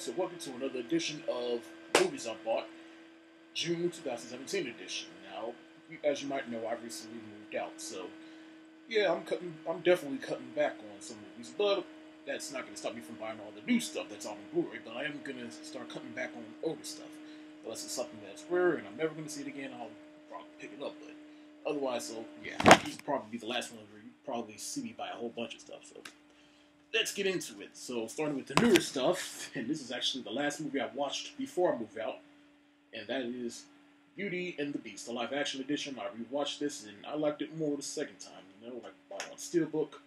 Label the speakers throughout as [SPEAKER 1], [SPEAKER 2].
[SPEAKER 1] folks, and welcome to another edition of Movies I Bought, June 2017 edition. Now, as you might know, I recently moved out, so yeah, I'm cutting. I'm definitely cutting back on some movies, but that's not going to stop me from buying all the new stuff that's on Blu-ray. But I am going to start cutting back on older stuff, unless it's something that's rare and I'm never going to see it again. I'll probably pick it up, but otherwise, so yeah, this will probably be the last one where you probably see me buy a whole bunch of stuff. So let's get into it. So, starting with the newer stuff, and this is actually the last movie I watched before I moved out, and that is Beauty and the Beast, the live action edition. I rewatched this, and I liked it more the second time. You know, like bought on Steelbook,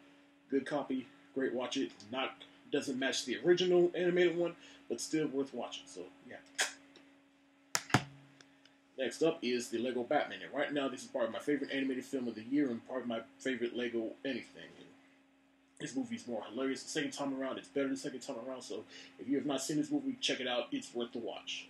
[SPEAKER 1] good copy, great watch it. Not doesn't match the original animated one, but still worth watching. So, yeah. Next up is the Lego Batman, and right now this is probably my favorite animated film of the year, and probably my favorite Lego anything. This movie is more hilarious the second time around. It's better the second time around. So if you have not seen this movie, check it out. It's worth the watch.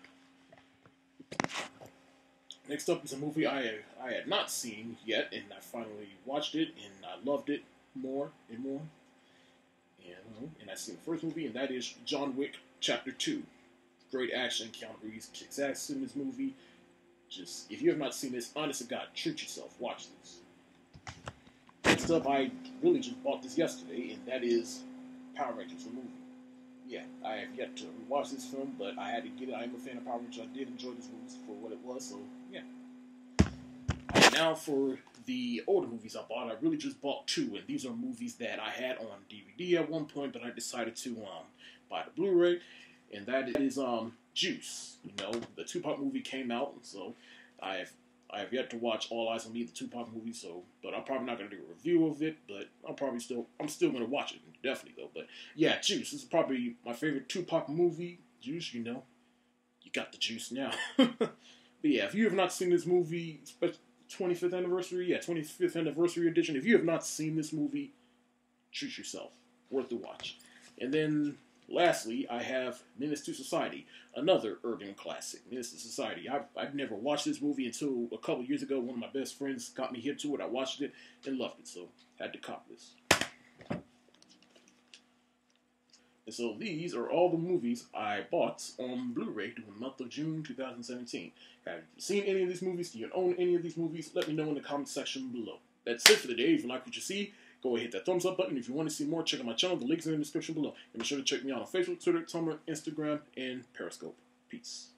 [SPEAKER 1] Next up is a movie I I had not seen yet, and I finally watched it, and I loved it more and more. And, uh-huh, and I seen the first movie, and that is John Wick Chapter Two. Great action. Keanu Reeves kicks ass in this movie. Just if you have not seen this, honest to God, treat yourself. Watch this. Next up, I really just bought this yesterday, and that is Power Rangers, the movie. Yeah, I have yet to watch this film, but I had to get it. I am a fan of Power Rangers. I did enjoy this movie for what it was, so yeah. Now for the older movies I bought, I really just bought two, and these are movies that I had on DVD at one point, but I decided to um, buy the Blu-ray, and that is um, Juice. You know, the Tupac movie came out, so I have I have yet to watch All Eyez on Me, the Tupac movie, so but I'm probably not gonna do a review of it, but I'm probably still I'm still gonna watch it, definitely though. But yeah, Juice this is probably my favorite Tupac movie. Juice, you know, you got the juice now. but yeah, if you have not seen this movie, 25th anniversary, yeah, 25th anniversary edition. If you have not seen this movie, treat yourself, worth the watch. And then Lastly, I have Menace to Society, another urban classic. Menace to Society. I've, I've never watched this movie until a couple years ago. One of my best friends got me hip to it. I watched it and loved it, so had to cop this. And so these are all the movies I bought on Blu-ray during the month of June 2017. Have you seen any of these movies? Do you own any of these movies? Let me know in the comment section below. That's it for the day. If you like what you see, go ahead hit that thumbs up button. If you want to see more, check out my channel. The link's in the description below. And be sure to check me out on Facebook, Twitter, Tumblr, Instagram, and Periscope. Peace.